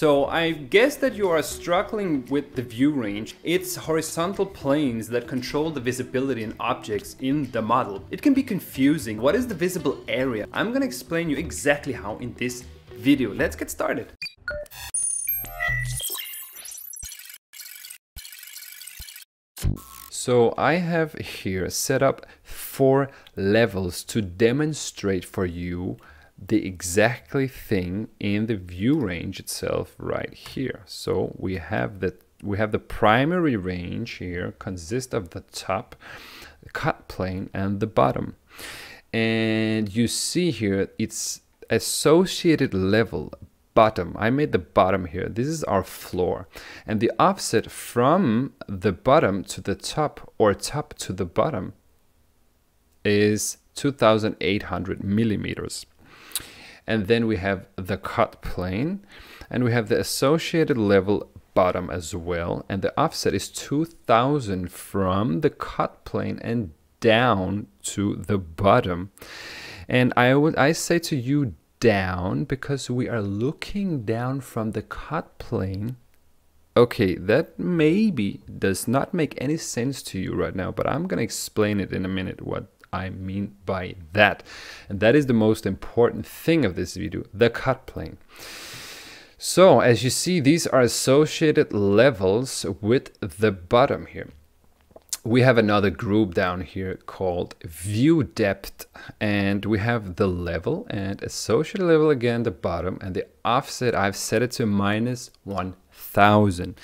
So I guess that you are struggling with the view range. It's horizontal planes that control the visibility in objects in the model. It can be confusing. What is the visible area? I'm gonna explain you exactly how in this video. Let's get started. So I have here set up four levels to demonstrate for you the exactly thing in the view range itself right here. So we have the we have the primary range here consist of the top cut plane and the bottom. And you see here it's associated level bottom. I made the bottom here. This is our floor. And the offset from the bottom to the top or top to the bottom is 2800 millimeters. And then we have the cut plane and we have the associated level bottom as well. And the offset is 2000 from the cut plane and down to the bottom. And I would I say to you down because we are looking down from the cut plane. Okay, that maybe does not make any sense to you right now, but I'm going to explain it in a minute what I mean by that. And that is the most important thing of this video, the cut plane. So as you see, these are associated levels with the bottom here. We have another group down here called view depth and we have the level and associated level again the bottom and the offset I've set it to minus one thousand.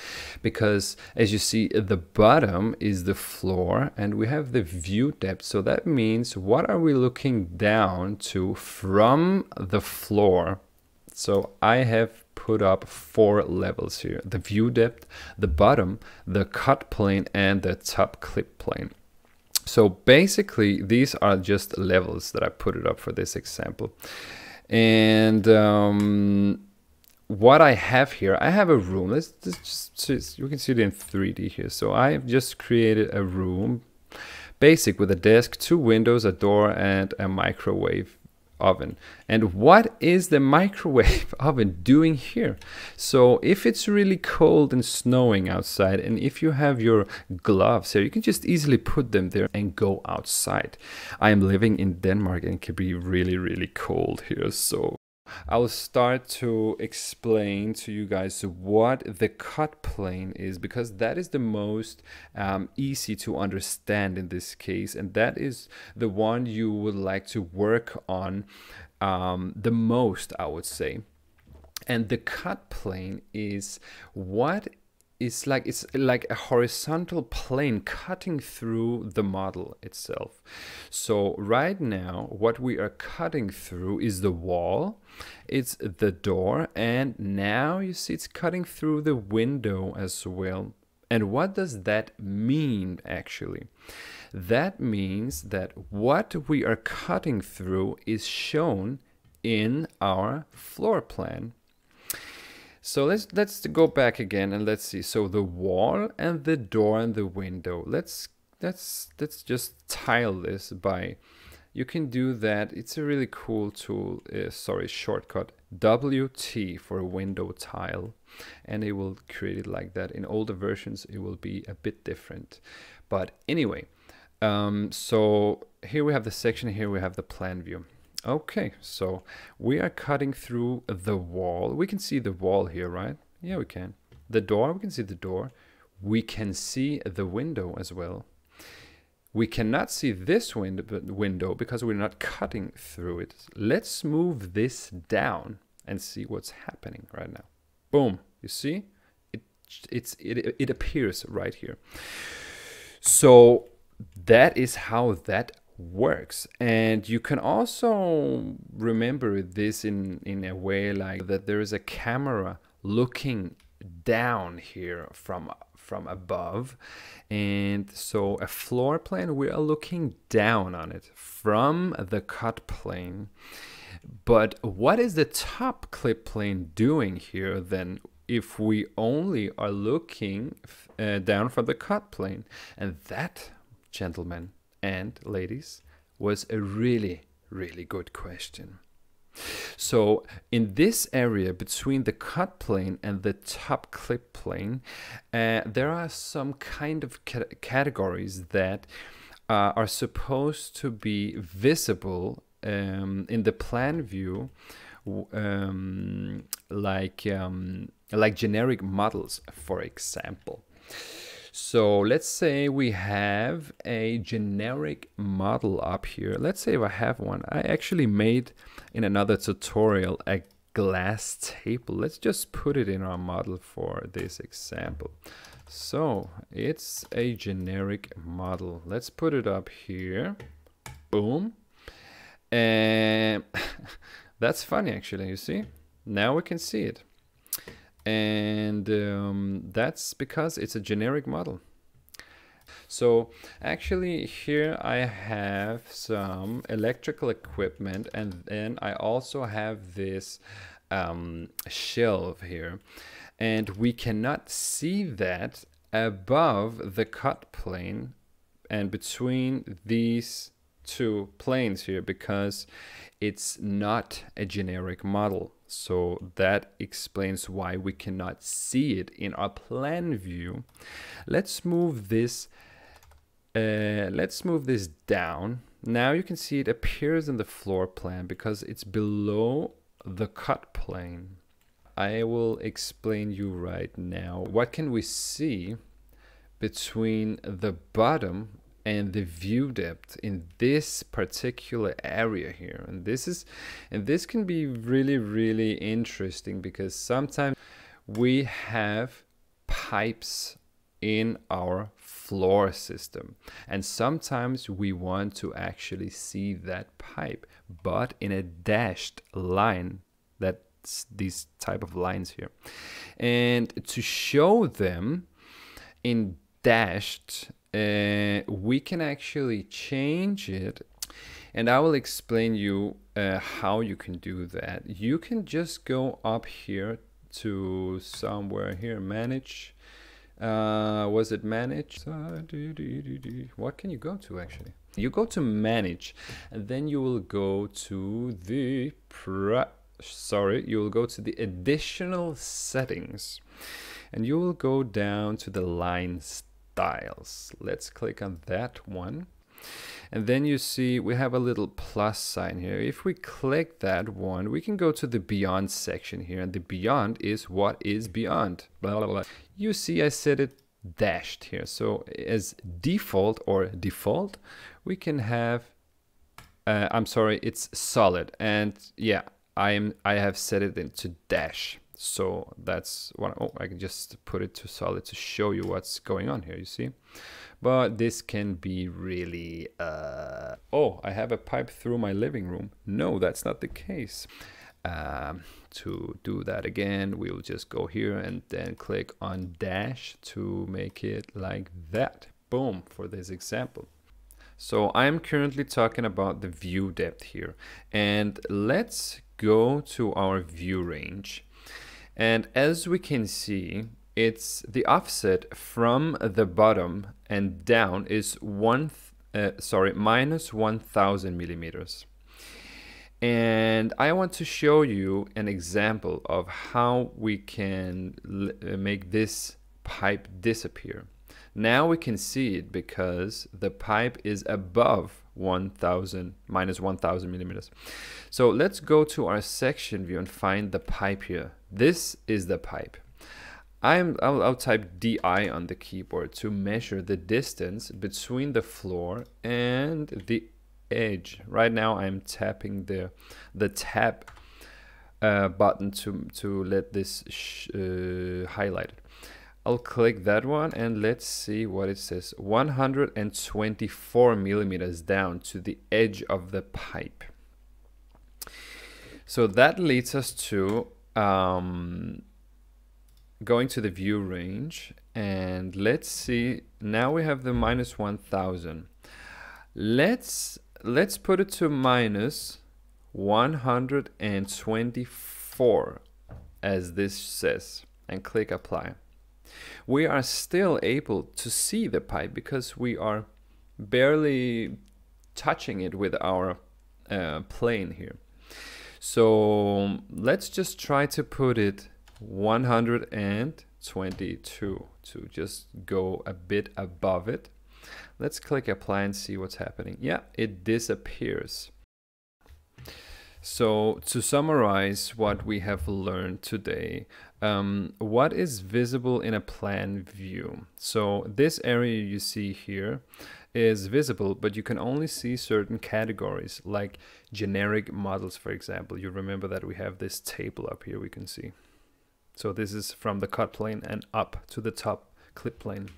Because as you see the bottom is the floor and we have the view depth. So that means what are we looking down to from the floor? So I have put up four levels here the view depth the bottom the cut plane and the top clip plane. So basically these are just levels that I put it up for this example. And um, what I have here, I have a room. Let's, let's just, you can see it in 3D here. So I have just created a room, basic with a desk, two windows, a door, and a microwave oven. And what is the microwave oven doing here? So if it's really cold and snowing outside, and if you have your gloves here, you can just easily put them there and go outside. I am living in Denmark and it can be really, really cold here. So I'll start to explain to you guys what the cut plane is because that is the most um, easy to understand in this case and that is the one you would like to work on um, the most I would say. And the cut plane is what it's like it's like a horizontal plane cutting through the model itself. So right now what we are cutting through is the wall, it's the door and now you see it's cutting through the window as well. And what does that mean actually? That means that what we are cutting through is shown in our floor plan so let's let's go back again and let's see. So the wall and the door and the window. Let's let's let's just tile this by. You can do that. It's a really cool tool. Uh, sorry, shortcut WT for a window tile, and it will create it like that. In older versions, it will be a bit different. But anyway, um, so here we have the section. Here we have the plan view. Okay, so we are cutting through the wall. We can see the wall here, right? Yeah, we can. The door, we can see the door. We can see the window as well. We cannot see this window, window because we're not cutting through it. Let's move this down and see what's happening right now. Boom, you see? It, it's, it, it appears right here. So that is how that works. And you can also remember this in in a way like that there is a camera looking down here from from above. And so a floor plan we are looking down on it from the cut plane. But what is the top clip plane doing here then if we only are looking uh, down from the cut plane? And that gentlemen and ladies was a really, really good question. So in this area between the cut plane and the top clip plane, uh, there are some kind of ca categories that uh, are supposed to be visible um, in the plan view, um, like um, like generic models, for example. So let's say we have a generic model up here. Let's say if I have one, I actually made in another tutorial a glass table. Let's just put it in our model for this example. So it's a generic model. Let's put it up here. Boom. And that's funny actually, you see? Now we can see it and um, that's because it's a generic model. So actually here I have some electrical equipment and then I also have this um, shelf here and we cannot see that above the cut plane and between these two planes here because it's not a generic model. So that explains why we cannot see it in our plan view. Let's move this uh, let's move this down. Now you can see it appears in the floor plan because it's below the cut plane. I will explain you right now. What can we see between the bottom and the view depth in this particular area here. And this is and this can be really really interesting because sometimes we have pipes in our floor system and sometimes we want to actually see that pipe but in a dashed line that's these type of lines here. And to show them in dashed uh, we can actually change it and I will explain you uh, how you can do that. You can just go up here to somewhere here, manage. Uh, was it manage? What can you go to actually? You go to manage and then you will go to the, sorry, you will go to the additional settings and you will go down to the line styles. Let's click on that one. And then you see we have a little plus sign here. If we click that one, we can go to the beyond section here. And the beyond is what is beyond. Blah, blah, blah. You see I set it dashed here. So as default or default, we can have, uh, I'm sorry, it's solid. And yeah, I am I have set it into dash. So that's what, oh, I can just put it to solid to show you what's going on here, you see? But this can be really, uh, oh, I have a pipe through my living room. No, that's not the case. Um, to do that again, we will just go here and then click on dash to make it like that. Boom, for this example. So I'm currently talking about the view depth here. And let's go to our view range. And as we can see, it's the offset from the bottom and down is one, uh, sorry, minus 1000 millimeters. And I want to show you an example of how we can uh, make this pipe disappear. Now we can see it because the pipe is above 1000 minus 1000 millimeters. So let's go to our section view and find the pipe here. This is the pipe. I'm, I'll, I'll type DI on the keyboard to measure the distance between the floor and the edge. Right now I'm tapping the, the tab uh, button to, to let this uh, highlight. I'll click that one and let's see what it says. 124 millimeters down to the edge of the pipe. So that leads us to um, going to the view range and let's see now we have the minus 1000 let's let's put it to minus 124 as this says and click apply we are still able to see the pipe because we are barely touching it with our uh, plane here So let's just try to put it 122 to just go a bit above it. Let's click apply and see what's happening. Yeah, it disappears. So to summarize what we have learned today, um, what is visible in a plan view? So this area you see here is visible, but you can only see certain categories like generic models, for example. You remember that we have this table up here we can see. So this is from the cut plane and up to the top clip plane.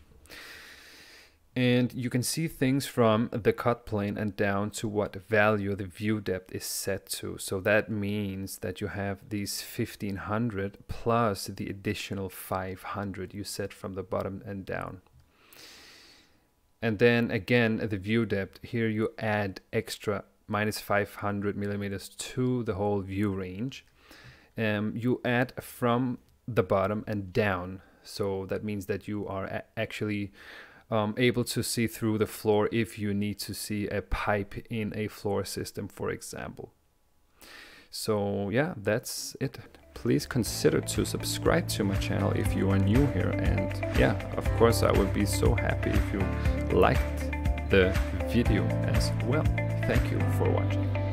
And you can see things from the cut plane and down to what value the view depth is set to. So that means that you have these 1500 plus the additional 500 you set from the bottom and down. And then again, the view depth, here you add extra minus 500 millimeters to the whole view range. Um, you add from the bottom and down. So that means that you are actually um, able to see through the floor if you need to see a pipe in a floor system, for example. So yeah, that's it. Please consider to subscribe to my channel if you are new here. And yeah, of course, I would be so happy if you liked the video as well. Thank you for watching.